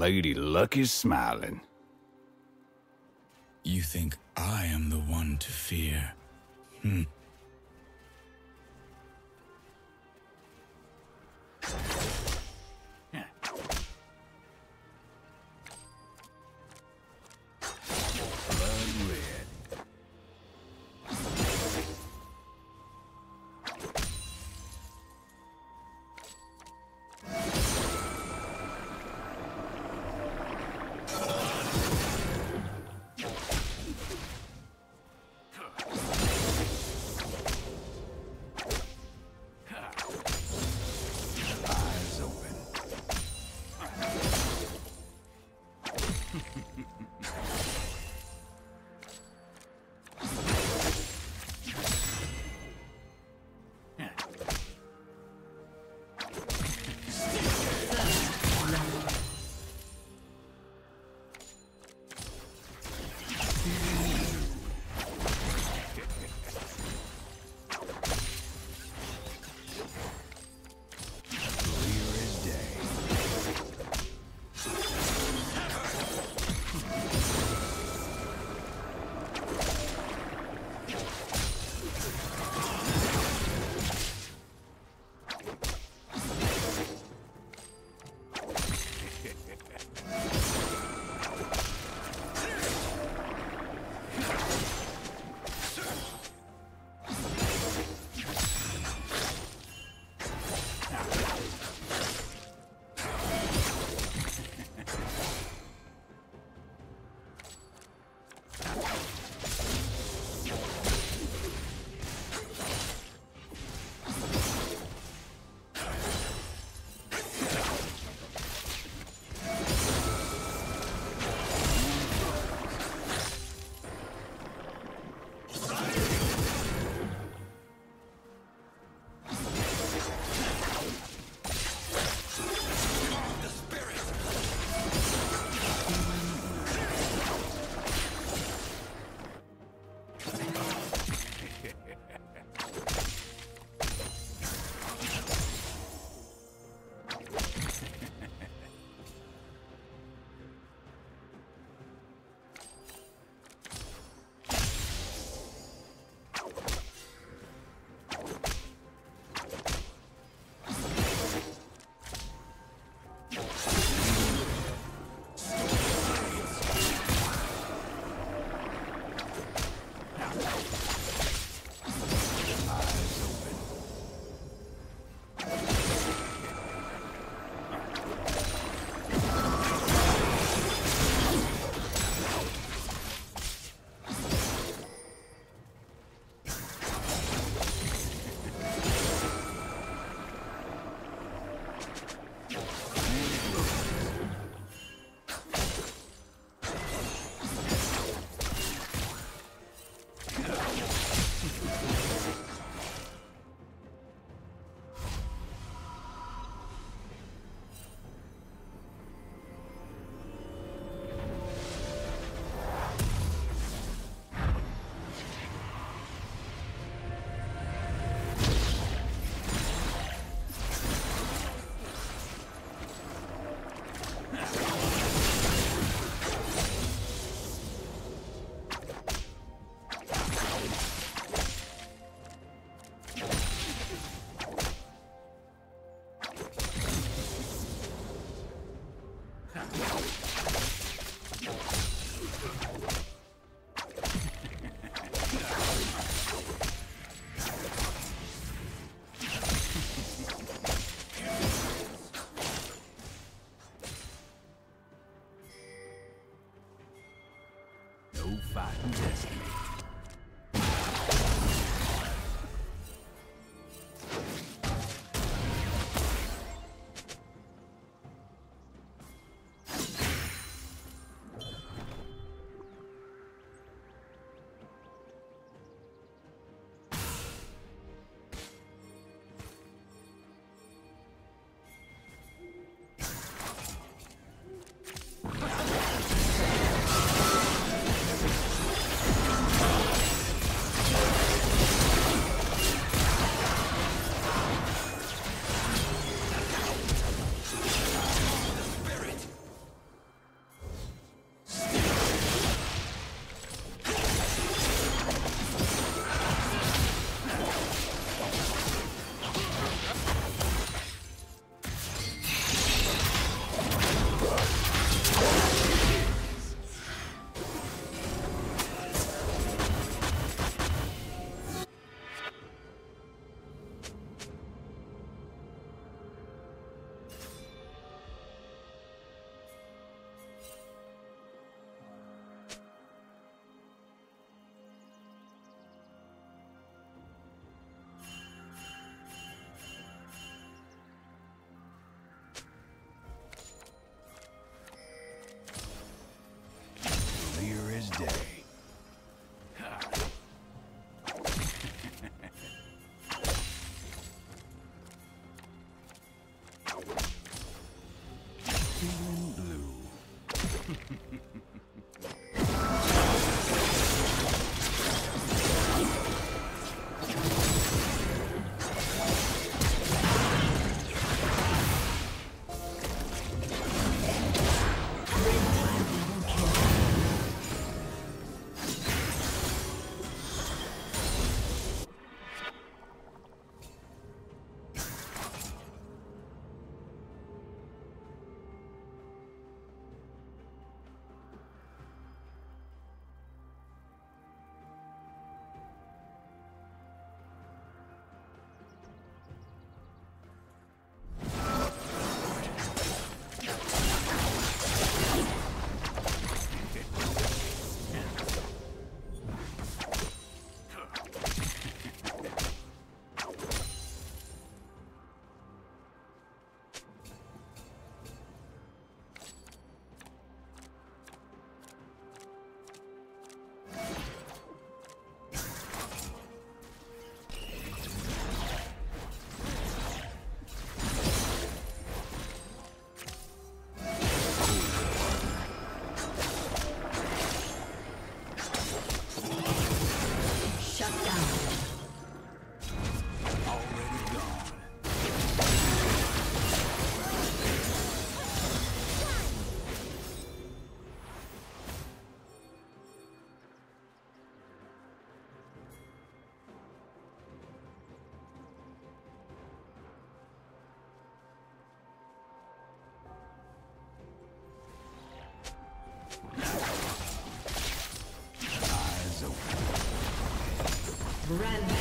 Lady Luck is smiling. You think I am the one to fear? Hmm.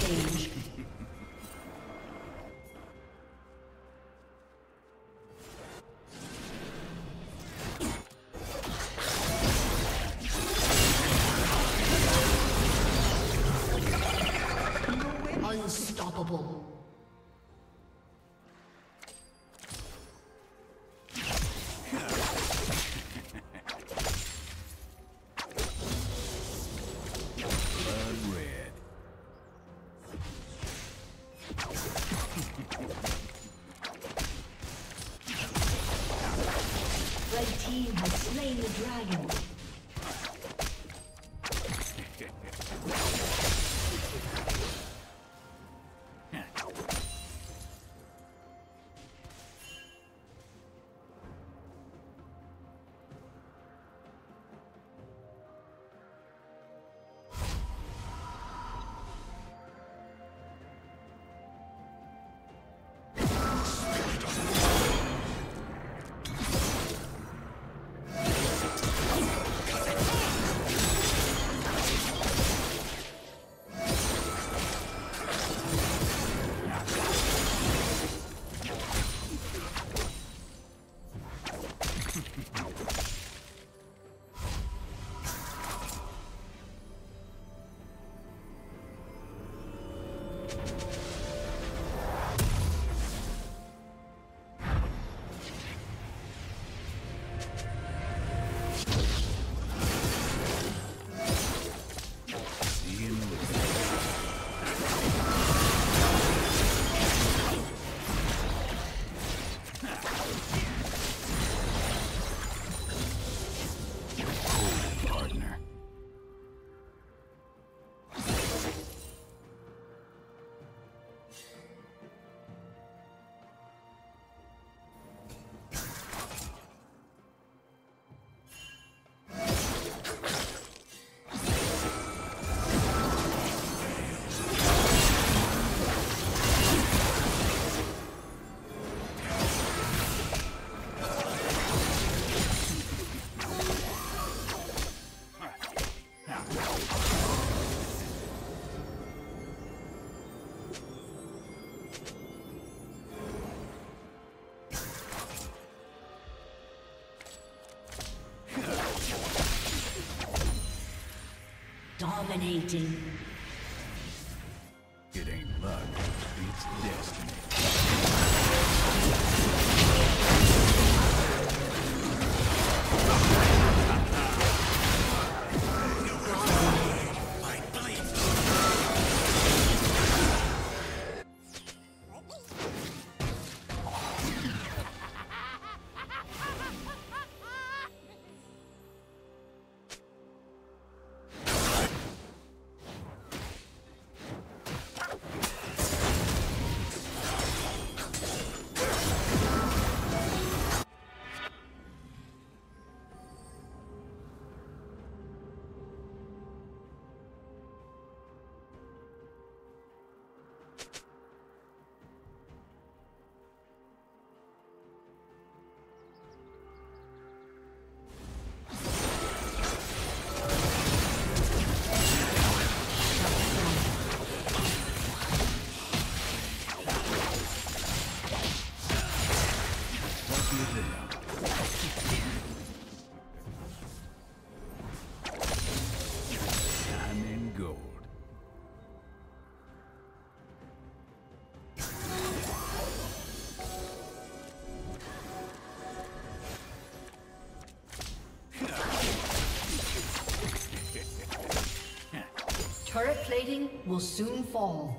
Rampage. slain the dragon. Dominating. Will soon fall.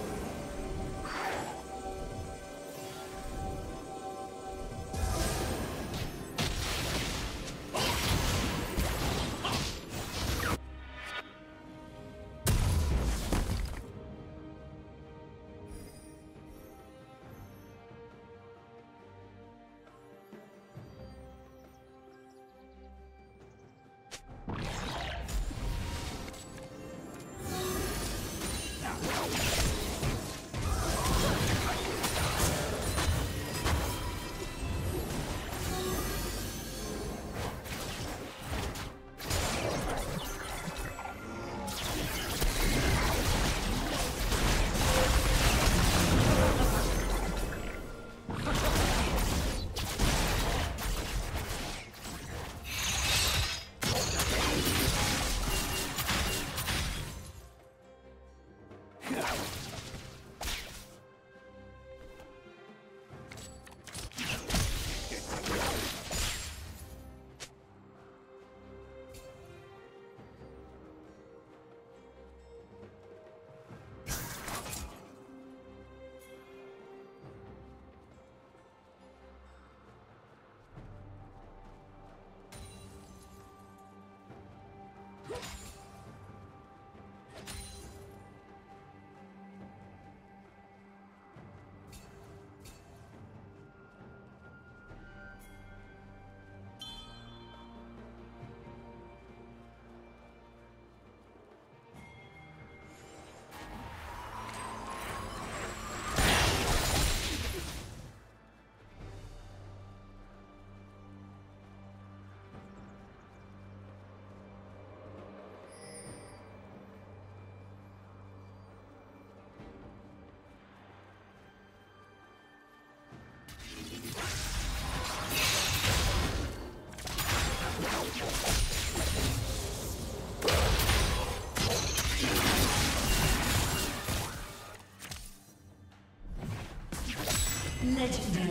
Legendary.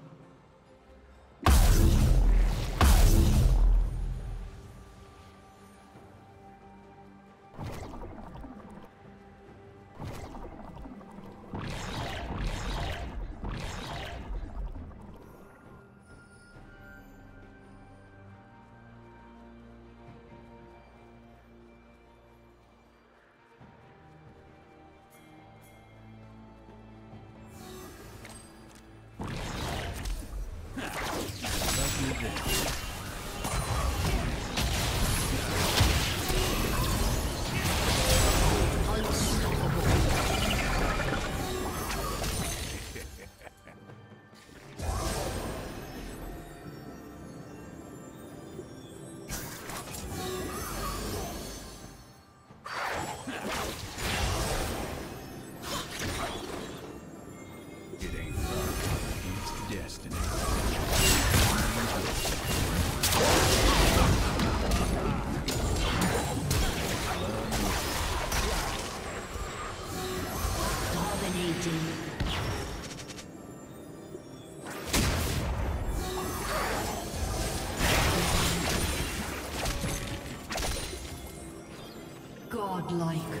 godlike.